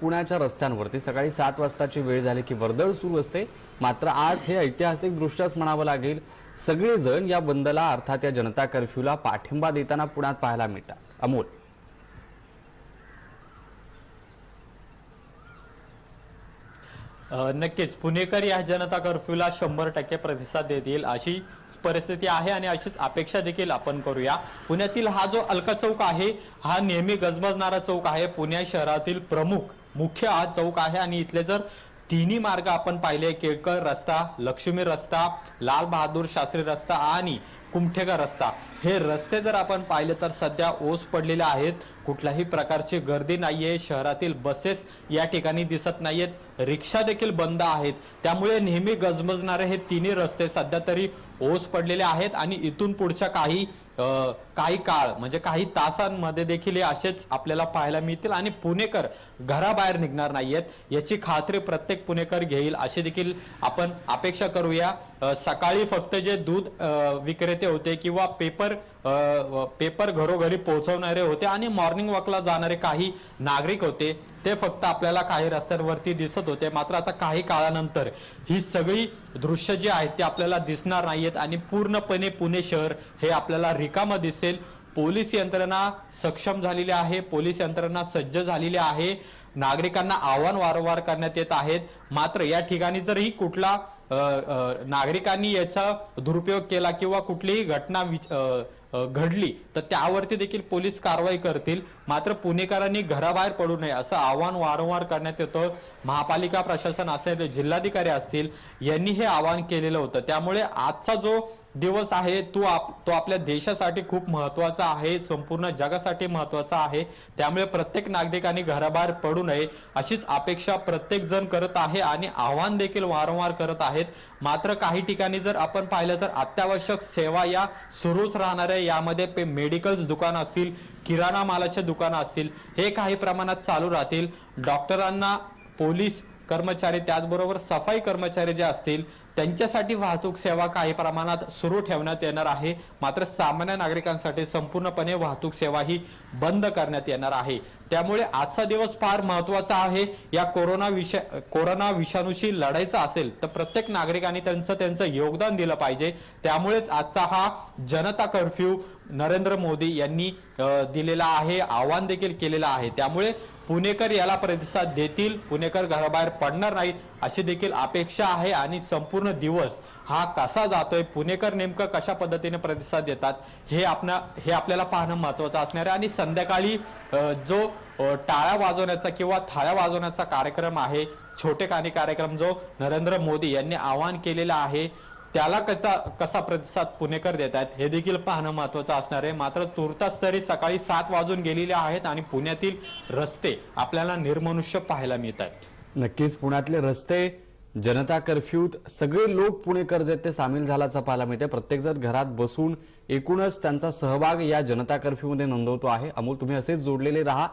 पुण्याच्या रस्त्यांवरती. सकाळी सात वाजताची वेळ झाली की वर्दळ सुरू असते. मात्र आज हे ऐतिहासिक दृष्ट्याच म्हणावं लागेल. सगळेजण या बंदला अर्थात या जनता कर्फ्यूला पाठिंबा देताना पुण्यात पाहायला मिळतात. अमोल. नक्कीच. पुणेकर या जनता कर्फ्यूला शंभर टक्के प्रतिसाद देतील अशी परिस्थिती आहे आणि अशीच अपेक्षा देखील आपण करूया. पुण्यातील हा जो अलका चौक आहे हा नेहमी गजबजणारा चौक आहे. पुणे शहरातील प्रमुख मुख्य हा चौक आहे आणि इथले जर तिन्ही मार्ग आपण पाहिले केळकर रस्ता लक्ष्मी रस्ता लाल बहादूर शास्त्री रस्ता आणि कुमठेकर रस्ता हे रस्ते जर आपण पाहिले तर सध्या ओस पडलेले आहेत. कुठल्याही प्रकारची गर्दी नाहीये शहरातील बसेस या ठिकाणी दिसत नाहीयेत. रिक्षा देखील बंद आहेत. त्यामुळे नेहमी गजबजणारे हे तिन्ही रस्ते सध्या तरी ओस पडलेले आहेत आणि इथून पुढच्या काही काही काळ म्हणजे काही तासांमध्ये देखील हे असेच आपल्याला पाहायला मिळतील आणि पुणेकर घराबाहेर निघणार नाहीयेत. याची खात्री प्रत्येक पुणेकर घेईल. अशी देखील आपण अपेक्षा करूया. सकाळी फक्त जे दूध विक्रेते होते किंवा पेपर पेपर घरोघरी पोहोचवणारे होते आणि मॉर्निंग वॉकला जाणारे काही नागरिक होते ते फक्त आपल्याला काही रस्त्यांवरती दिसत होते. मात्र आता काही काळानंतर ही सगळी दृश्य जी आहेत ती आपल्याला दिसणार नाहीयेत आणि पूर्णपणे पुणे शहर हे आपल्याला रिकामं दिसेल. पोलीस यंत्रणा सक्षम झालेली आहे. पोलीस यंत्रणा सज्ज झालेली आहे. नागरिकांना आव्हान वारंवार करण्यात येत आहेत. मात्र या ठिकाणी जरही कुठला नागरिकांनी याचा दुरुपयोग केला किंवा कुठलीही घटना विच- घडली तर त्यावरती देखील पोलीस कारवाई करतील. मात्र पुणेकरांनी घराबाहेर पडू नये असं आव्हान वारंवार करण्यात येतं. महापालिका प्रशासन असेल जिल्हाधिकारी असतील यांनी हे आवाहन केलेलं होतं. त्यामुळे आजचा जो दिवस आहे तो आप तो आपल्या देशासाठी खूप महत्त्वाचा आहे संपूर्ण जगासाठी महत्त्वाचा आहे. त्यामुळे प्रत्येक नागरिकांनी घराबाहेर पडू नये अशीच अपेक्षा प्रत्येक जण करत आहे आणि आव्हान देखील वारंवार करत आहेत. मात्र काही ठिकाणी जर आपण पाहिलं तर अत्यावश्यक सेवा या सुरूच राहणाऱ्या यामध्ये मेडिकल मेडिकल्स दुकान असतील किराणा मालाचे दुकानं असतील हे काही प्रमाणात चालू राहतील. डॉक्टरांना पोलीस कर्मचारी त्याचबरोबर सफाई कर्मचारी जे असतील त्यांच्यासाठी वाहतूक सेवा काही प्रमाणात सुरू ठेवण्यात येणार आहे. मात्र सामान्य नागरिकांसाठी संपूर्णपणे वाहतूक सेवा ही बंद करण्यात येणार आहे. त्यामुळे आजचा दिवस फार महत्त्वाचा आहे. या कोरोना विषय कोरोना विषाणूशी लढायचा असेल तर प्रत्येक नागरिकांनी त्यांचं त्यांचं योगदान दिलं पाहिजे. त्यामुळेच आजचा हा जनता कर्फ्यू नरेंद्र मोदी यांनी दिलेला आहे आव्हान देखील केलेलं आहे. त्यामुळे पुणेकर याला प्रतिसाद देतील. पुणेकर घराबाहेर पडणार नाहीत. अशी देखील अपेक्षा आहे आणि संपूर्ण दिवस हा कसा जातोय पुणेकर नेमकं कशा पद्धतीने प्रतिसाद देतात हे आपणा हे आपल्याला पाहणं महत्वाचं असणार आहे. आणि संध्याकाळी जो टाळ्या वाजवण्याचा किंवा थाळ्या वाजवण्याचा कार्यक्रम आहे छोटे कानी कार्यक्रम जो नरेंद्र मोदी यांनी आवाहन केलेला आहे त्याला कसा कसा प्रतिसाद पुणेकर देत आहेत हे देखील पाहणं महत्वाचं असणार आहे. मात्र तुर्तास तरी सकाळी सात वाजून गेलेले आहेत आणि पुण्यातील रस्ते आपल्याला निर्मनुष्य पाहायला मिळत आहेत. नक्कीच पुण्यातले रस्ते जनता कर्फ्यूत सगळे लोक पुणेकर जे ते सामील झाल्याचं पाहायला मिळते प्रत्येकजण घरात बसून एकूणच त्यांचा सहभाग या जनता कर्फ्यूमध्ये नोंदवतो आहे. अमोल तुम्ही असेच जोडलेले राहा.